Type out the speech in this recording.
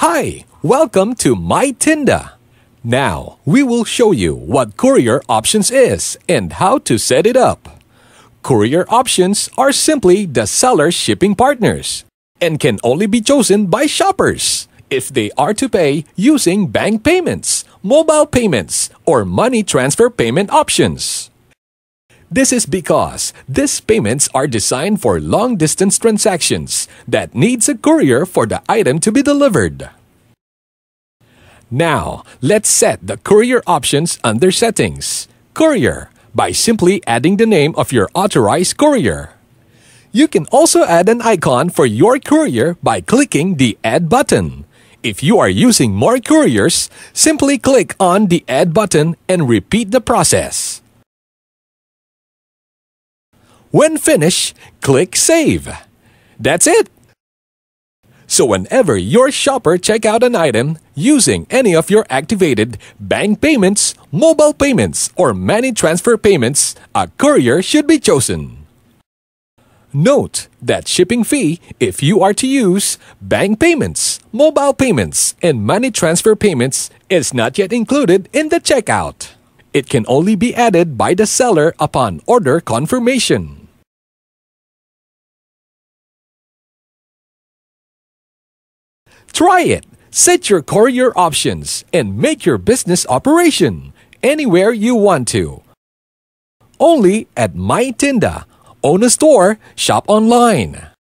Hi, welcome to My Tinda. Now, we will show you what Courier Options is and how to set it up. Courier Options are simply the seller's shipping partners and can only be chosen by shoppers if they are to pay using bank payments, mobile payments, or money transfer payment options. This is because these payments are designed for long distance transactions that needs a courier for the item to be delivered. Now, let's set the courier options under settings. Courier by simply adding the name of your authorized courier. You can also add an icon for your courier by clicking the Add button. If you are using more couriers, simply click on the Add button and repeat the process. When finished, click Save. That's it! So whenever your shopper check out an item using any of your activated bank payments, mobile payments, or money transfer payments, a courier should be chosen. Note that shipping fee if you are to use bank payments, mobile payments, and money transfer payments is not yet included in the checkout. It can only be added by the seller upon order confirmation. Try it. Set your courier options and make your business operation anywhere you want to. Only at MyTinda. Own a store, shop online.